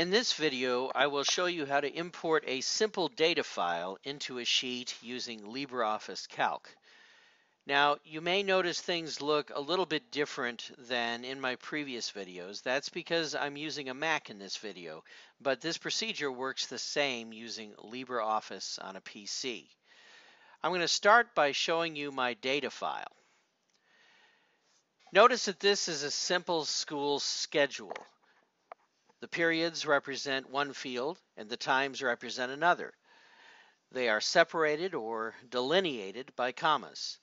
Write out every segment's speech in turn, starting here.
In this video, I will show you how to import a simple data file into a sheet using LibreOffice Calc. Now, you may notice things look a little bit different than in my previous videos. That's because I'm using a Mac in this video, but this procedure works the same using LibreOffice on a PC. I'm going to start by showing you my data file. Notice that this is a simple school schedule. The periods represent one field and the times represent another. They are separated or delineated by commas.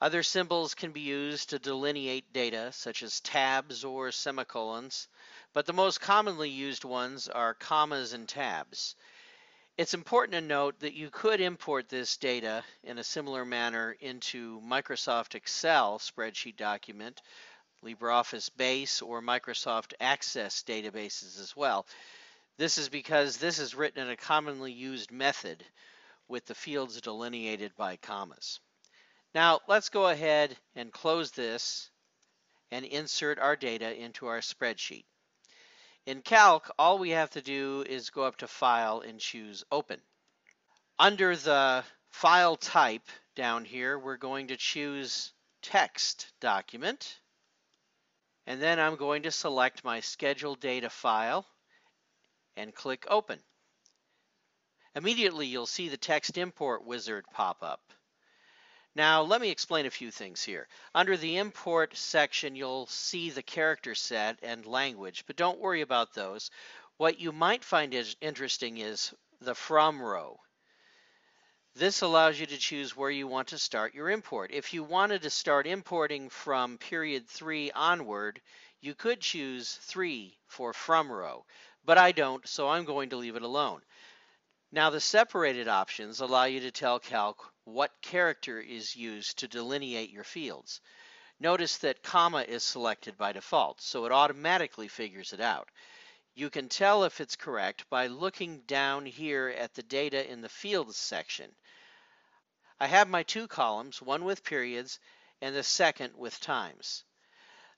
Other symbols can be used to delineate data, such as tabs or semicolons, but the most commonly used ones are commas and tabs. It's important to note that you could import this data in a similar manner into Microsoft Excel spreadsheet document LibreOffice Base or Microsoft Access databases as well. This is because this is written in a commonly used method with the fields delineated by commas. Now let's go ahead and close this and insert our data into our spreadsheet. In Calc, all we have to do is go up to File and choose Open. Under the file type down here, we're going to choose Text Document. And then I'm going to select my schedule data file and click open. Immediately you'll see the text import wizard pop up. Now let me explain a few things here. Under the import section you'll see the character set and language, but don't worry about those. What you might find is interesting is the from row. This allows you to choose where you want to start your import. If you wanted to start importing from period 3 onward, you could choose 3 for from row, but I don't, so I'm going to leave it alone. Now the separated options allow you to tell Calc what character is used to delineate your fields. Notice that comma is selected by default, so it automatically figures it out. You can tell if it's correct by looking down here at the data in the fields section. I have my two columns, one with periods and the second with times.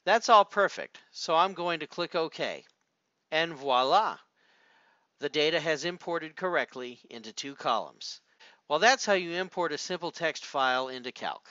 That's all perfect, so I'm going to click OK. And voila! The data has imported correctly into two columns. Well, that's how you import a simple text file into Calc.